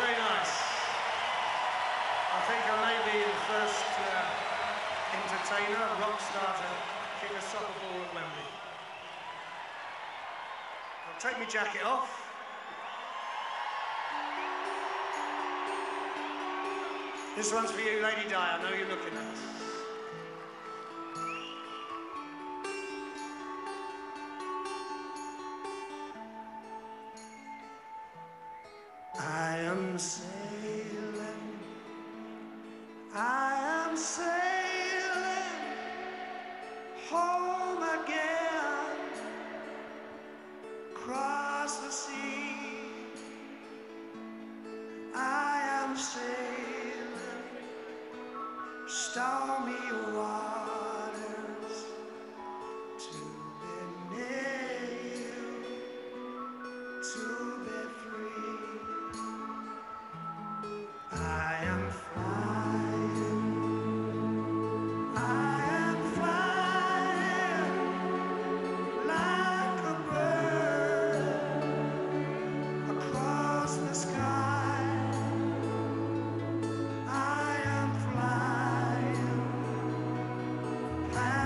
Very nice. I think I may be the first uh, entertainer, rock star to kick a soccer ball at Wembley. I'll take my jacket off. This one's for you, Lady Di. I know you're looking at us. Sailing, I am sailing home again, across the sea. I am sailing stormy waters to be near you, to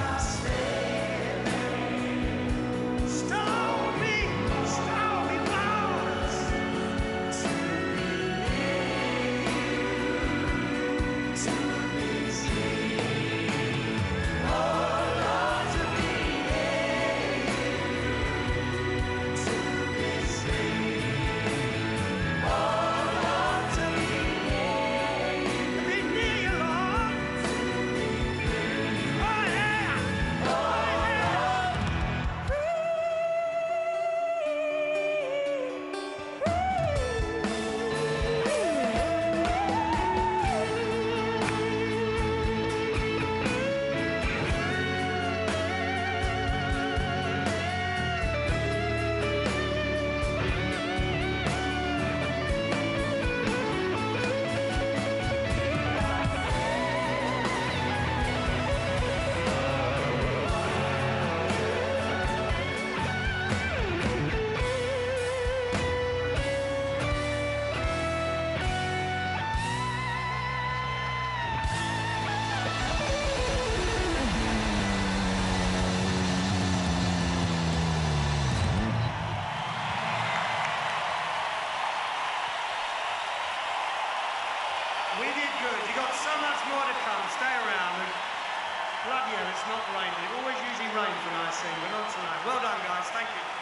We We did good. You got so much more to come. Stay around. Bloody hell, it's not raining. It always usually rains when I sing, but not tonight. Well done, guys. Thank you.